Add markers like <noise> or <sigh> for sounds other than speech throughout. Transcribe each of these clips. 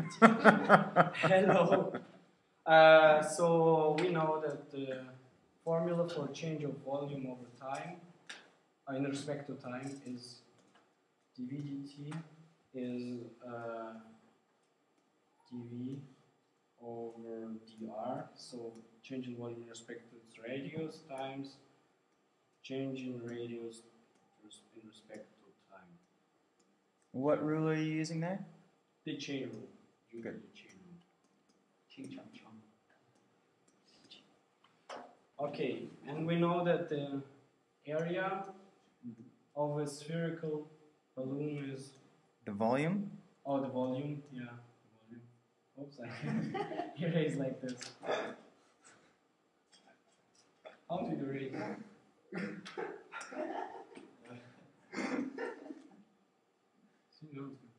<laughs> Hello. Uh, so we know that the formula for change of volume over time, uh, in respect to time, is dv dt is uh, dv over dr. So change in volume in respect to its radius times change in radius in respect to time. What rule are you using there? The chain rule. 一个人去欣赏窗户事情。Okay, and we know that the area of a spherical balloon is the volume. Oh, the volume. Yeah, the volume. Oops, I <laughs> erase like this. How you erase? <laughs> See,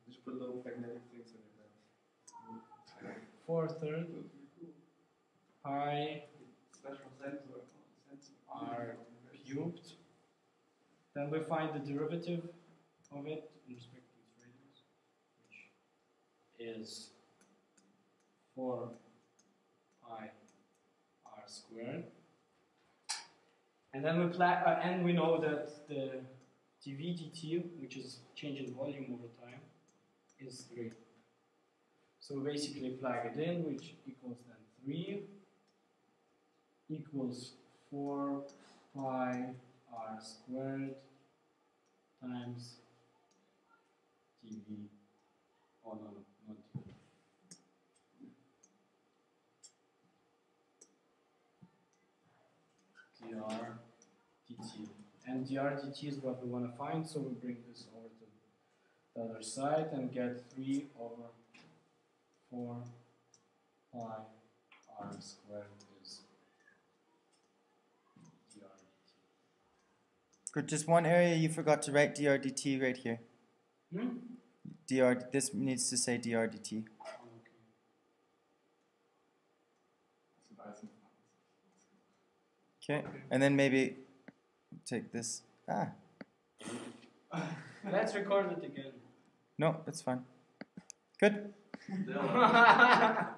just put little magnetic things in it. Four third pi r cubed. Then we find the derivative of it in respect to its radius, which is 4 pi r squared. And then we uh, and we know that the dv dt, which is change in volume over time, is 3. So basically plug it in, which equals then 3 equals 4 pi r squared times dv. Oh no, no, not dv. dr dt. And dr dt is what we want to find, so we bring this over to the other side and get 3 over 4 pi r squared is dr dt. Good, just one area you forgot to write dr dt right here. Hmm? dr, this needs to say dr dt. Okay, and then maybe take this. Ah, <laughs> Let's record it again. no, that's fine. Good. <laughs>